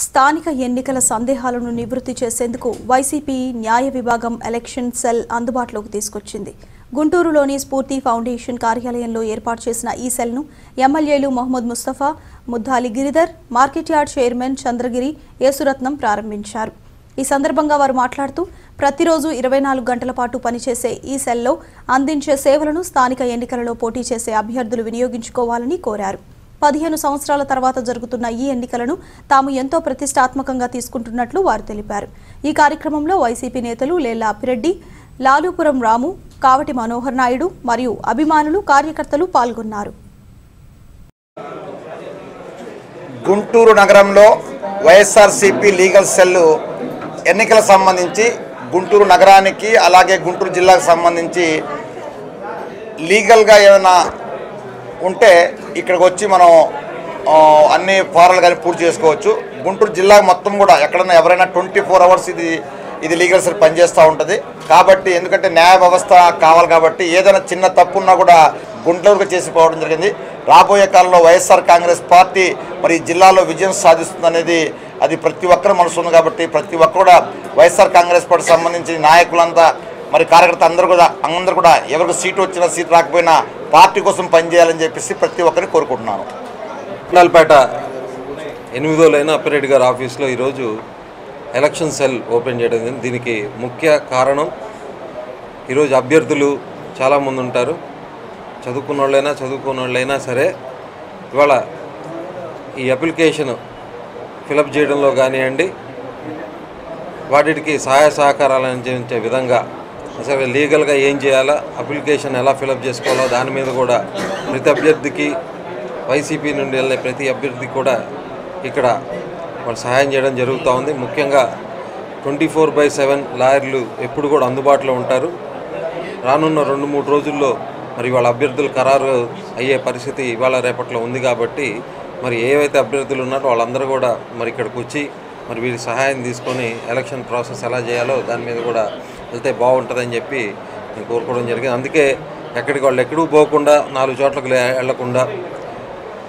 స్థానిక ఎన్నికల సందేహాలను నివృత్తి చేసేందుకు వైసీపీ న్యాయ విభాగం ఎలక్షన్ సెల్ అందుబాటులోకి తీసుకొచ్చింది. గుంటూరులోని స్ఫూర్తి ఫౌండేషన్ కార్యాలయంలో ఏర్పాటు చేసిన ఈ సెల్ను ఎమ్మెల్యేలు Mohammed Mustafa Muddali Giridhar market yard chairman Chandragiri Yesuratnam ప్రారంభించారు. ఈ సందర్భంగా వారు మాట్లాడుతూ ప్రతిరోజు ఇరవై నాలుగు గంటల పాటు పనిచేసే ఈ సెల్లో అందించే సేవలను స్థానిక ఎన్నికలలో పోటీ చేసే అభ్యర్థులు వినియోగించుకోవాలని కోరారు. పదిహేను సంవత్సరాల తర్వాత జరుగుతున్న ఈ ఎన్నికలను తాము ఎంతో ప్రతిష్టాత్మకంగా తీసుకుంటున్నట్లు వారు తెలిపారు. ఈ కార్యక్రమంలో వైసీపీ నేతలు లేల్లా అప్పిరెడ్డి లాలుపురం రాము కావటి మనోహర్ నాయుడు మరియు అభిమానులు కార్యకర్తలు పాల్గొన్నారు. గుంటూరు నగరంలో వైఎస్ఆర్సీపీ లీగల్ సెల్ ఎన్నికలకు సంబంధించి గుంటూరు నగరానికి అలాగే గుంటూరు జిల్లాకు సంబంధించి లీగల్గా ఏమైనా ఉంటే ఇక్కడికి వచ్చి మనం అన్ని ఫారాలు కానీ పూర్తి చేసుకోవచ్చు. గుంటూరు జిల్లా మొత్తం కూడా ఎక్కడన్నా ఎవరైనా ట్వంటీ ఫోర్ అవర్స్ ఇది ఇది లీగల్ సెల్ పనిచేస్తూ ఉంటుంది. కాబట్టి ఎందుకంటే న్యాయ వ్యవస్థ కావాలి కాబట్టి ఏదైనా చిన్న తప్పు ఉన్నా కూడా గుంటూరుగా చేసిపోవడం జరిగింది. రాబోయే కాలంలో వైఎస్ఆర్ కాంగ్రెస్ పార్టీ మరి ఈ జిల్లాలో విజయం సాధిస్తుంది అనేది అది ప్రతి ఒక్కరి మనసు ఉంది కాబట్టి ప్రతి ఒక్కరు కూడా వైఎస్ఆర్ కాంగ్రెస్ పార్టీ సంబంధించిన నాయకులంతా మరి కార్యకర్త అందరూ కూడా అందరూ కూడా ఎవరికి సీటు వచ్చినా సీటు రాకపోయినా పార్టీ కోసం పనిచేయాలని చెప్పేసి ప్రతి ఒక్కరిని కోరుకుంటున్నాను. నల్పేట ఎనిమిదో లైన్ అప్పిరెడ్డి గారి ఆఫీస్లో ఈరోజు ఎలక్షన్ సెల్ ఓపెన్ చేయడం దీనికి ముఖ్య కారణం ఈరోజు అభ్యర్థులు చాలామంది ఉంటారు. చదువుకున్న వాళ్ళైనా చదువుకున్న వాళ్ళైనా సరే ఇవాళ ఈ అప్లికేషన్ ఫిలప్ చేయడంలో కానివ్వండి వాటికి సహాయ సహకారాలు అందించే విధంగా అసలు లీగల్గా ఏం చేయాలా? అప్లికేషన్ ఎలా ఫిలప్ చేసుకోవాలో దాని మీద కూడా ప్రతి అభ్యర్థికి వైసీపీ నుండి వెళ్ళే ప్రతి అభ్యర్థికి కూడా ఇక్కడ వాళ్ళు సహాయం చేయడం జరుగుతూ ఉంది. ముఖ్యంగా ట్వంటీ ఫోర్ బై సెవెన్ లాయర్లు ఎప్పుడు కూడా అందుబాటులో ఉంటారు. రానున్న రెండు మూడు రోజుల్లో మరి వాళ్ళ అభ్యర్థులు ఖరారు అయ్యే పరిస్థితి ఇవాళ రేపట్లో ఉంది కాబట్టి మరి ఏవైతే అభ్యర్థులు ఉన్నారో వాళ్ళందరూ కూడా మరి ఇక్కడికి వచ్చి మరి వీరి సహాయం తీసుకొని ఎలక్షన్ ప్రాసెస్ ఎలా చేయాలో దాని మీద కూడా వెళ్తే బాగుంటుందని చెప్పి నేను కోరుకోవడం జరిగింది. అందుకే ఎక్కడికి వాళ్ళు ఎక్కడికి పోకుండా నాలుగు చోట్లకు లే- వెళ్ళకుండా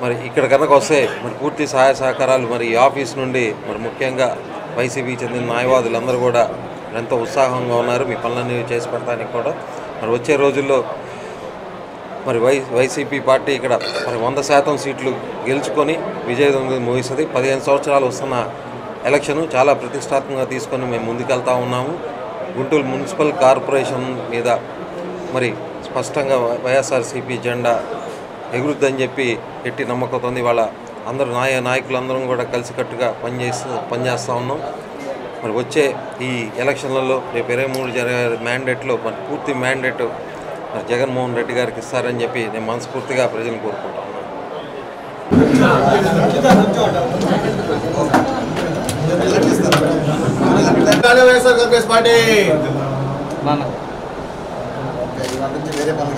మరి ఇక్కడ కనుక వస్తే మరి పూర్తి సహాయ సహకారాలు మరి ఈ ఆఫీస్ నుండి మరి ముఖ్యంగా వైసీపీకి చెందిన న్యాయవాదులందరూ కూడా ఎంతో ఉత్సాహంగా ఉన్నారు. మీ పనులన్నీ చేసి పెడతానికి కూడా. మరి వచ్చే రోజుల్లో మరి వై వైసీపీ పార్టీ ఇక్కడ మరి వంద శాతం సీట్లు గెలుచుకొని విజయం ముగిస్తుంది. పదిహేను సంవత్సరాలు వస్తున్న ఎలక్షన్ చాలా ప్రతిష్టాత్మకంగా తీసుకొని మేము ముందుకెళ్తా ఉన్నాము. గుంటూరు మున్సిపల్ కార్పొరేషన్ మీద మరి స్పష్టంగా వైఎస్ఆర్సీపీ జెండా ఎగురుద్దని చెప్పి ఎట్టి నమ్మకంతో ఉంది వాళ్ళ అందరూ నాయ నాయకులందరం కూడా కలిసికట్టుగా పనిచేస్తూ పనిచేస్తూ ఉన్నాం. మరి వచ్చే ఈ ఎలక్షన్లలో రేపు ఇరవై మూడు జరిగే మ్యాండేట్లో మరి పూర్తి మ్యాండేట్ మరి జగన్మోహన్ రెడ్డి గారికి ఇస్తారని చెప్పి నేను మనస్ఫూర్తిగా ప్రజలను కోరుకుంటాను ఉన్నాను వైఎస్ఆర్ కాంగ్రెస్ పార్టీ ఇవాళ నుంచి వేరే పనులు